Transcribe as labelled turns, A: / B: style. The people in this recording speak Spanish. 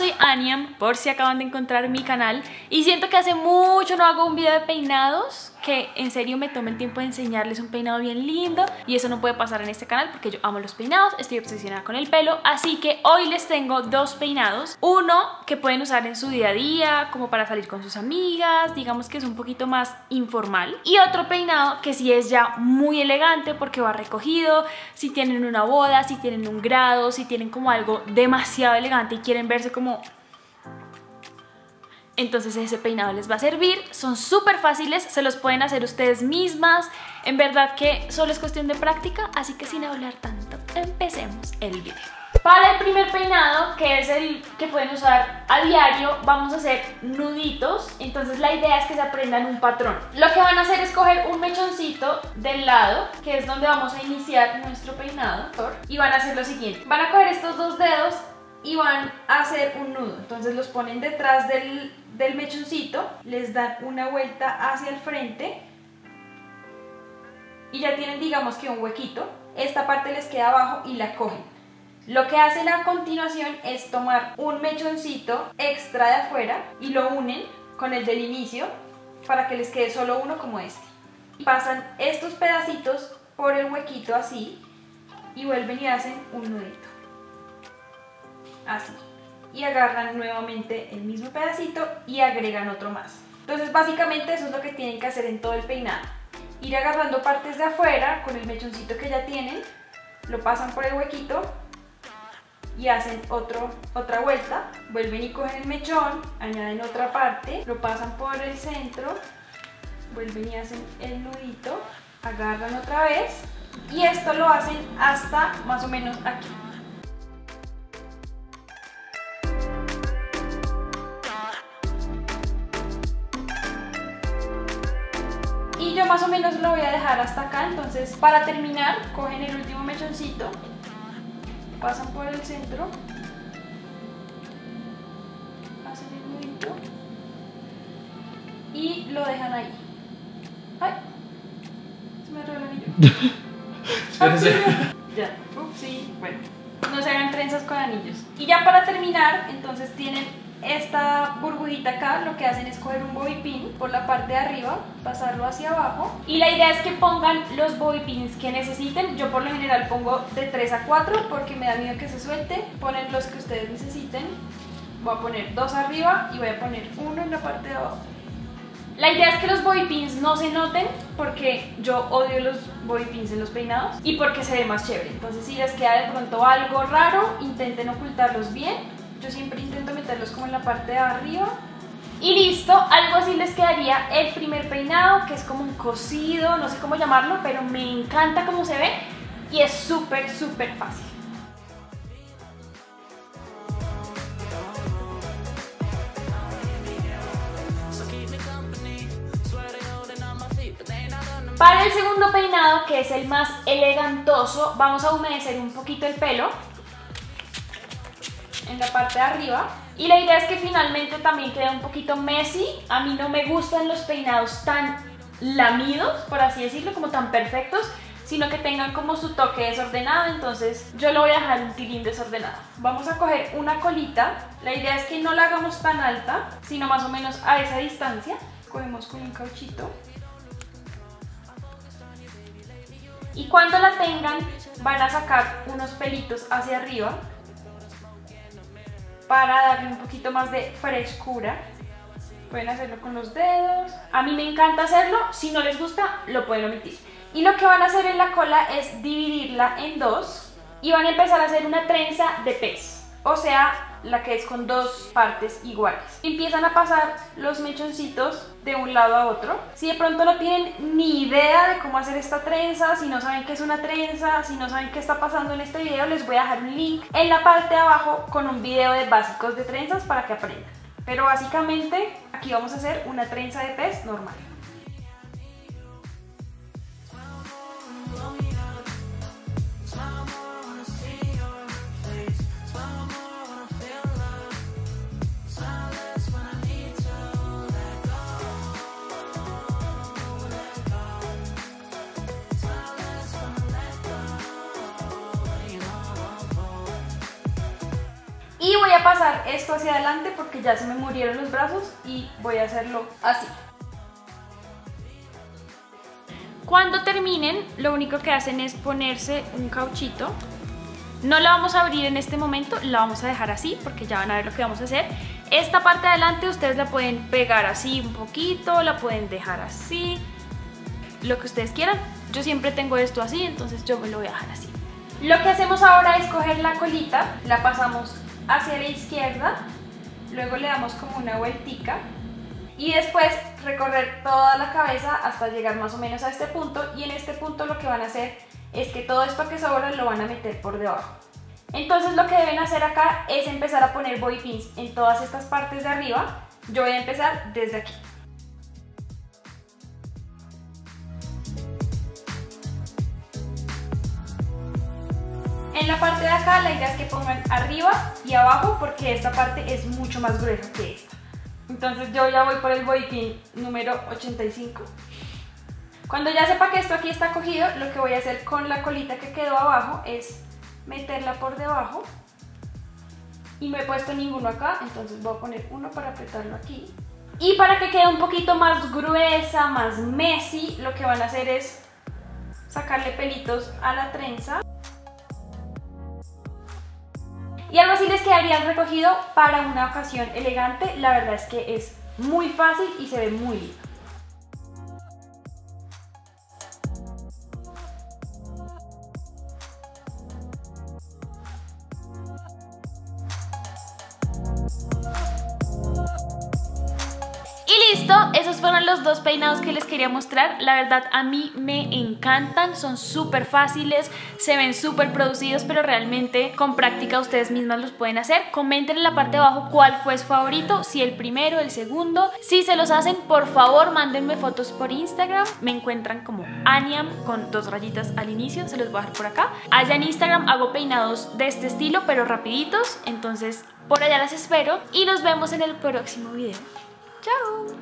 A: soy Aniam, por si acaban de encontrar mi canal y siento que hace mucho no hago un video de peinados que en serio me tome el tiempo de enseñarles un peinado bien lindo y eso no puede pasar en este canal porque yo amo los peinados, estoy obsesionada con el pelo, así que hoy les tengo dos peinados, uno que pueden usar en su día a día como para salir con sus amigas, digamos que es un poquito más informal. Y otro peinado que sí es ya muy elegante porque va recogido, si tienen una boda, si tienen un grado, si tienen como algo demasiado elegante y quieren verse como entonces ese peinado les va a servir, son súper fáciles, se los pueden hacer ustedes mismas, en verdad que solo es cuestión de práctica, así que sin hablar tanto, empecemos el video. Para el primer peinado, que es el que pueden usar a diario, vamos a hacer nuditos, entonces la idea es que se aprendan un patrón. Lo que van a hacer es coger un mechoncito del lado, que es donde vamos a iniciar nuestro peinado, y van a hacer lo siguiente, van a coger estos dos dedos y van a hacer un nudo, entonces los ponen detrás del, del mechoncito, les dan una vuelta hacia el frente y ya tienen digamos que un huequito, esta parte les queda abajo y la cogen. Lo que hacen a continuación es tomar un mechoncito extra de afuera y lo unen con el del inicio para que les quede solo uno como este. Pasan estos pedacitos por el huequito así y vuelven y hacen un nudito. Así y agarran nuevamente el mismo pedacito y agregan otro más. Entonces básicamente eso es lo que tienen que hacer en todo el peinado. Ir agarrando partes de afuera con el mechoncito que ya tienen, lo pasan por el huequito y hacen otro, otra vuelta, vuelven y cogen el mechón, añaden otra parte, lo pasan por el centro, vuelven y hacen el nudito, agarran otra vez y esto lo hacen hasta más o menos aquí. Yo más o menos lo voy a dejar hasta acá entonces para terminar cogen el último mechoncito pasan por el centro hacen el nudito y lo dejan ahí. ¡ay! se me arregló el anillo. Ya, ups, sí, bueno. No se hagan trenzas con anillos. Y ya para terminar entonces tienen esta burbujita acá lo que hacen es coger un bobby pin por la parte de arriba, pasarlo hacia abajo y la idea es que pongan los bobby pins que necesiten, yo por lo general pongo de 3 a 4 porque me da miedo que se suelte, ponen los que ustedes necesiten, voy a poner dos arriba y voy a poner uno en la parte de abajo. La idea es que los bobby pins no se noten porque yo odio los bobby pins en los peinados y porque se ve más chévere. Entonces si les queda de pronto algo raro, intenten ocultarlos bien yo siempre intento meterlos como en la parte de arriba. Y listo, algo así les quedaría el primer peinado, que es como un cosido, no sé cómo llamarlo, pero me encanta cómo se ve y es súper, súper fácil. Para el segundo peinado, que es el más elegantoso, vamos a humedecer un poquito el pelo en la parte de arriba. Y la idea es que finalmente también quede un poquito messy. A mí no me gustan los peinados tan lamidos, por así decirlo, como tan perfectos, sino que tengan como su toque desordenado, entonces yo lo voy a dejar un tilín desordenado. Vamos a coger una colita, la idea es que no la hagamos tan alta, sino más o menos a esa distancia. Cogemos con un cauchito. Y cuando la tengan, van a sacar unos pelitos hacia arriba para darle un poquito más de frescura. Pueden hacerlo con los dedos. A mí me encanta hacerlo, si no les gusta lo pueden omitir. Y lo que van a hacer en la cola es dividirla en dos y van a empezar a hacer una trenza de pez. O sea, la que es con dos partes iguales. Empiezan a pasar los mechoncitos de un lado a otro. Si de pronto no tienen ni idea de cómo hacer esta trenza, si no saben qué es una trenza, si no saben qué está pasando en este video, les voy a dejar un link en la parte de abajo con un video de básicos de trenzas para que aprendan. Pero básicamente aquí vamos a hacer una trenza de pez normal. Voy a pasar esto hacia adelante porque ya se me murieron los brazos y voy a hacerlo así. Cuando terminen, lo único que hacen es ponerse un cauchito. No la vamos a abrir en este momento, la vamos a dejar así porque ya van a ver lo que vamos a hacer. Esta parte de adelante ustedes la pueden pegar así un poquito, la pueden dejar así, lo que ustedes quieran. Yo siempre tengo esto así, entonces yo me lo voy a dejar así. Lo que hacemos ahora es coger la colita, la pasamos hacia la izquierda, luego le damos como una vueltica y después recorrer toda la cabeza hasta llegar más o menos a este punto y en este punto lo que van a hacer es que todo esto que sobra lo van a meter por debajo. Entonces lo que deben hacer acá es empezar a poner bobby pins en todas estas partes de arriba. Yo voy a empezar desde aquí. Parte de acá la idea es que pongan arriba y abajo porque esta parte es mucho más gruesa que esta. Entonces yo ya voy por el boitín número 85. Cuando ya sepa que esto aquí está cogido, lo que voy a hacer con la colita que quedó abajo es meterla por debajo. Y no he puesto ninguno acá, entonces voy a poner uno para apretarlo aquí. Y para que quede un poquito más gruesa, más messy, lo que van a hacer es sacarle pelitos a la trenza. Y algo así les quedaría recogido para una ocasión elegante. La verdad es que es muy fácil y se ve muy lindo. Listo, esos fueron los dos peinados que les quería mostrar. La verdad a mí me encantan, son súper fáciles, se ven súper producidos, pero realmente con práctica ustedes mismas los pueden hacer. Comenten en la parte de abajo cuál fue su favorito, si el primero, el segundo. Si se los hacen, por favor mándenme fotos por Instagram. Me encuentran como Aniam con dos rayitas al inicio, se los voy a dejar por acá. Allá en Instagram hago peinados de este estilo, pero rapiditos, entonces por allá las espero y nos vemos en el próximo video. Chao.